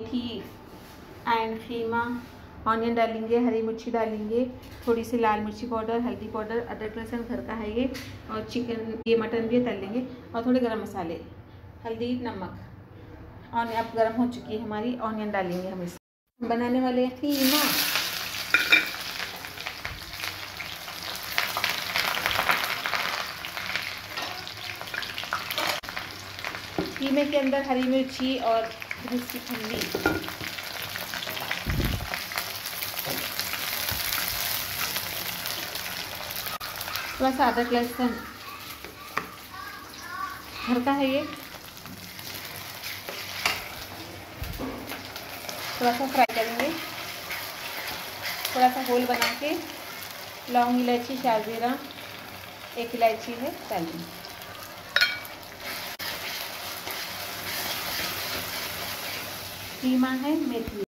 मेथी and खीमा onion डालेंगे, हरी मिर्ची डालेंगे, थोड़ी सी लाल मिर्ची पाउडर, हल्दी पाउडर, अदरक लहसुन घर का है ये, और चिकन ये मटन भी तल लेंगे, और थोड़े गरम मसाले, हल्दी, नमक, और अब गरम हो चुकी है हमारी ऑनियन डालेंगे हम इस बनाने वाले हैं खीमा कीमे के अंदर हरी मिर्ची और सी ठंडी थोड़ा सा अदरक लहसुन घर का है ये। थोड़ा सा फ्राई करेंगे। थोड़ा सा होल बना के। लौंग, इलायची शाजीरा एक इलायची है डालेंगे कीमा है मेथी।